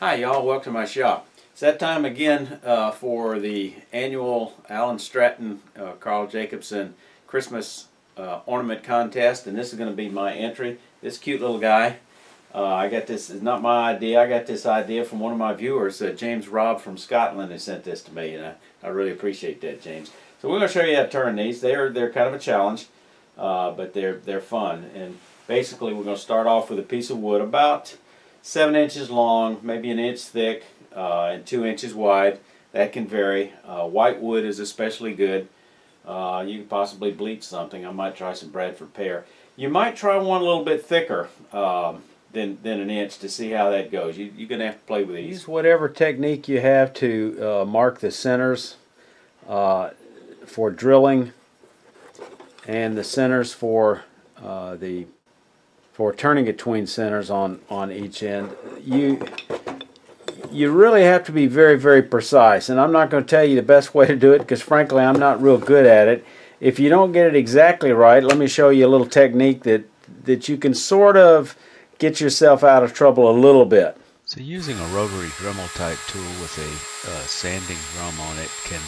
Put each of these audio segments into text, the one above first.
Hi y'all, welcome to my shop. It's that time again uh, for the annual Alan Stratton, uh, Carl Jacobson Christmas uh, ornament contest and this is going to be my entry. This cute little guy, uh, I got this, it's not my idea, I got this idea from one of my viewers, uh, James Robb from Scotland has sent this to me and I, I really appreciate that James. So we're going to show you how to turn these. They're, they're kind of a challenge, uh, but they're, they're fun and basically we're going to start off with a piece of wood about seven inches long, maybe an inch thick, uh, and two inches wide. That can vary. Uh, white wood is especially good. Uh, you could possibly bleach something. I might try some Bradford pear. You might try one a little bit thicker um, than, than an inch to see how that goes. You, you're going to have to play with these. Use whatever technique you have to uh, mark the centers uh, for drilling and the centers for uh, the for turning it tween centers on, on each end. You, you really have to be very, very precise. And I'm not going to tell you the best way to do it because frankly I'm not real good at it. If you don't get it exactly right, let me show you a little technique that, that you can sort of get yourself out of trouble a little bit. So using a rotary Dremel type tool with a uh, sanding drum on it can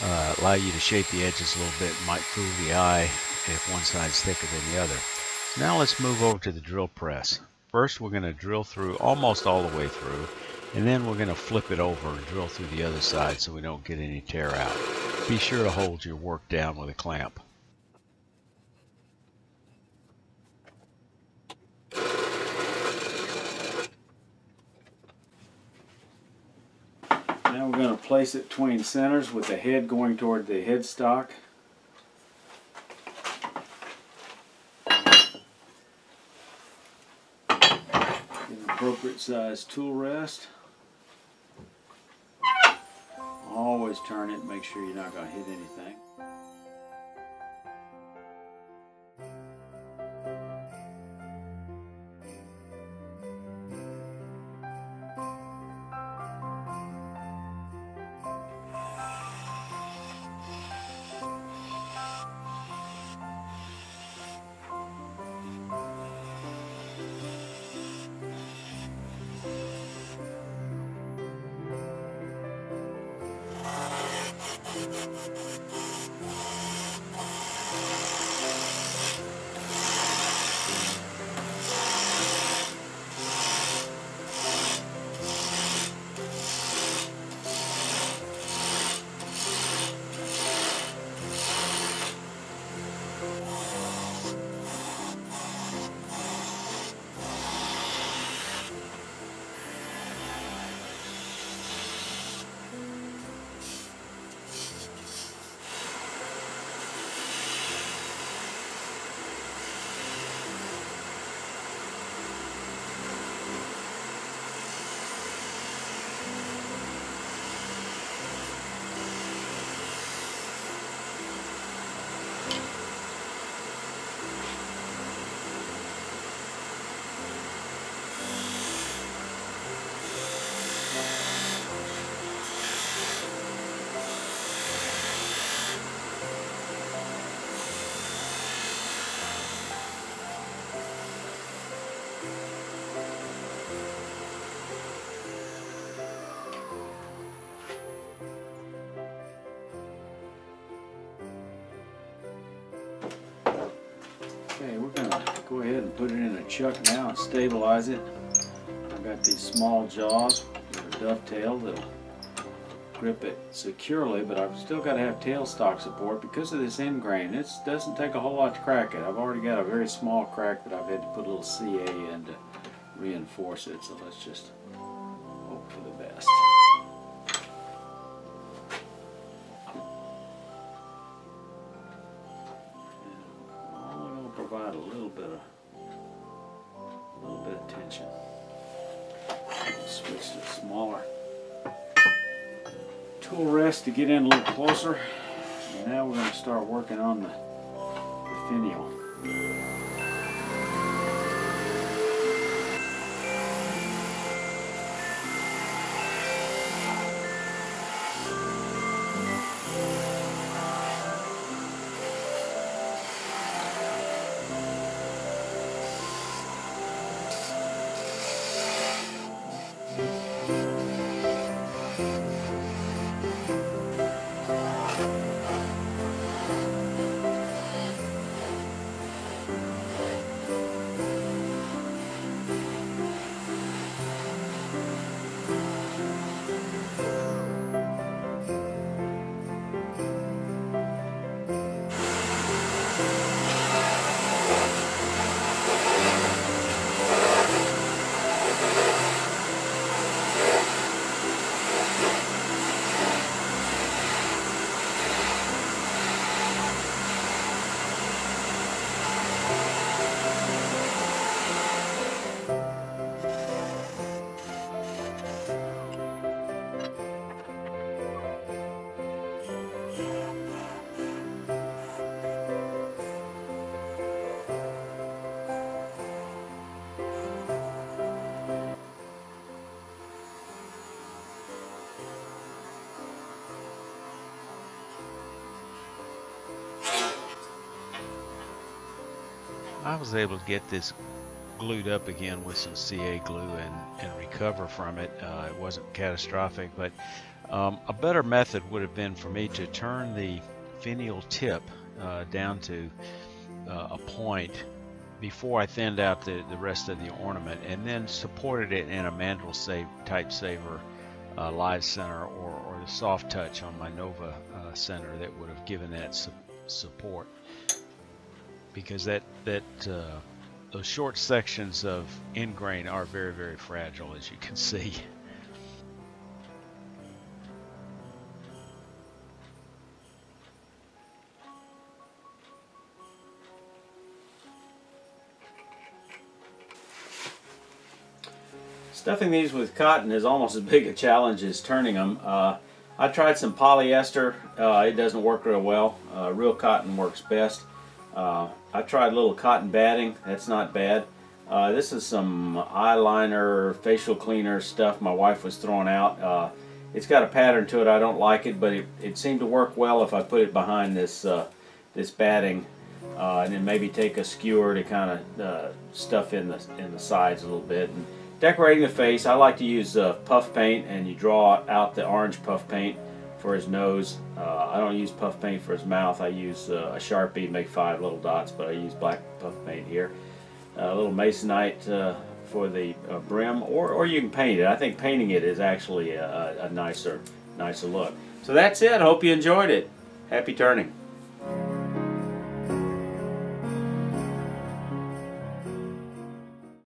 uh, allow you to shape the edges a little bit. Might fool the eye if one side's thicker than the other. Now let's move over to the drill press. First we're going to drill through almost all the way through and then we're going to flip it over and drill through the other side so we don't get any tear out. Be sure to hold your work down with a clamp. Now we're going to place it between centers with the head going toward the headstock. Appropriate size tool rest. Always turn it, make sure you're not going to hit anything. Chuck now and stabilize it. I've got these small jaws with a dovetail that'll grip it securely, but I've still got to have tailstock support because of this end grain. It doesn't take a whole lot to crack it. I've already got a very small crack that I've had to put a little CA in to reinforce it, so let's just hope for the best. provide a little bit of tension. Switch to smaller tool rest to get in a little closer. And now we're going to start working on the, the finial. I was able to get this glued up again with some CA glue and, and recover from it. Uh, it wasn't catastrophic, but um, a better method would have been for me to turn the finial tip uh, down to uh, a point before I thinned out the, the rest of the ornament and then supported it in a mandrel save type saver uh, live center or, or the soft touch on my Nova uh, center that would have given that su- support because that that uh, those short sections of end grain are very very fragile as you can see. Stuffing these with cotton is almost as big a challenge as turning them. Uh, I tried some polyester. Uh, it doesn't work real well. Uh, real cotton works best. Uh, I tried a little cotton batting. That's not bad. Uh, this is some eyeliner, facial cleaner stuff my wife was throwing out. Uh, it's got a pattern to it. I don't like it, but it, it seemed to work well if I put it behind this uh, this batting, uh, and then maybe take a skewer to kind of uh, stuff in the in the sides a little bit. And decorating the face, I like to use puff paint, and you draw out the orange puff paint for his nose. Uh, I don't use puff paint for his mouth. I use uh, a sharpie, make five little dots, but I use black puff paint here. a little masonite uh, for the uh, brim, or, or you can paint it. I think painting it is actually a, a, a nicer nicer look. So that's it. Hope you enjoyed it. Happy turning.